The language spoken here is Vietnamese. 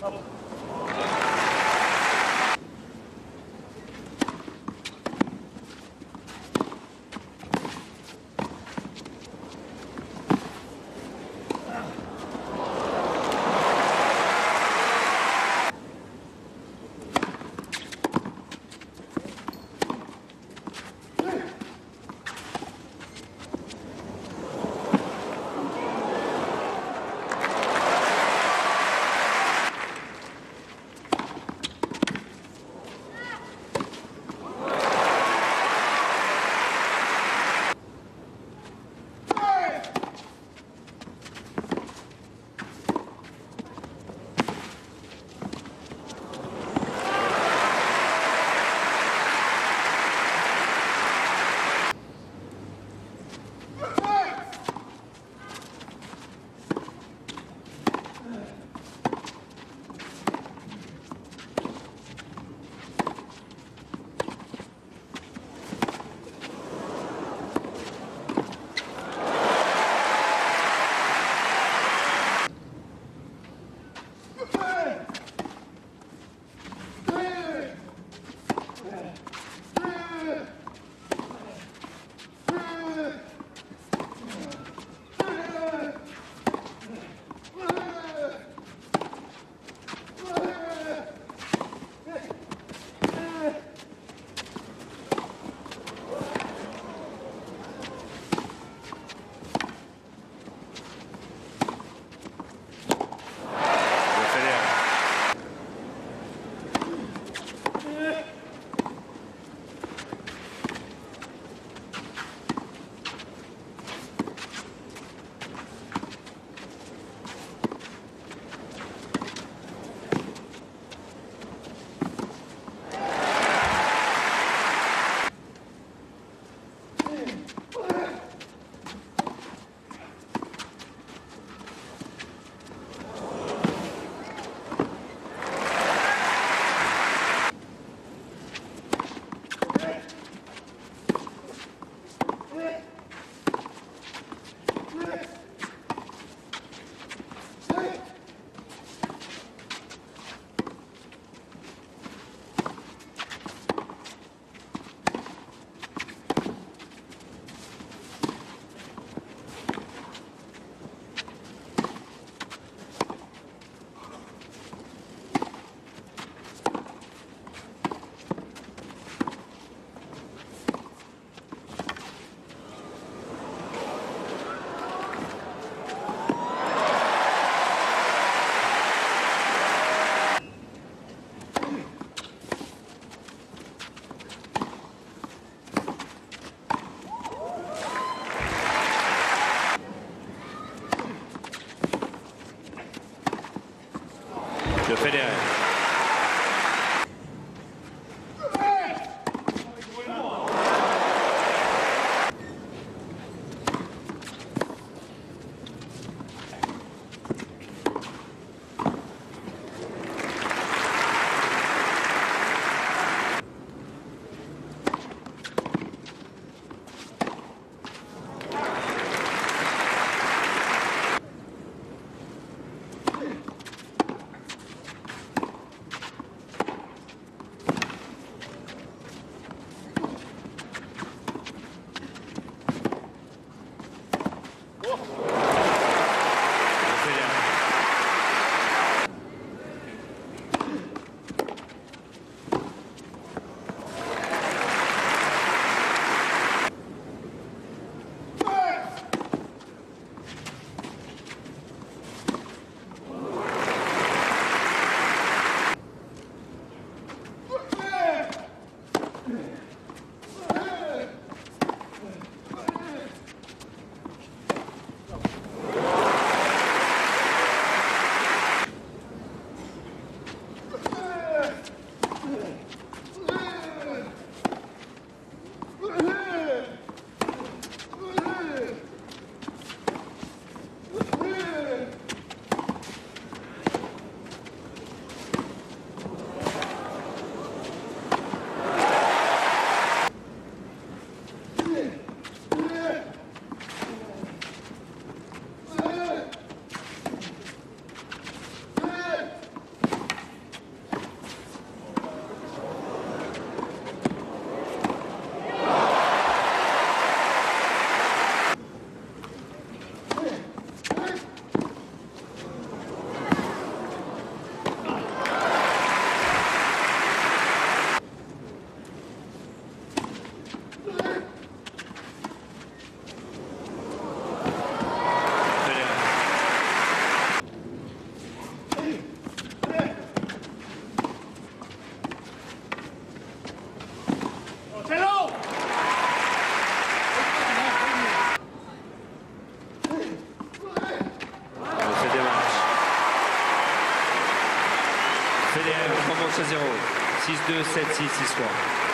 Vamos. Fidel. Whoa. 6-0. 6-2, 7-6, 6-3.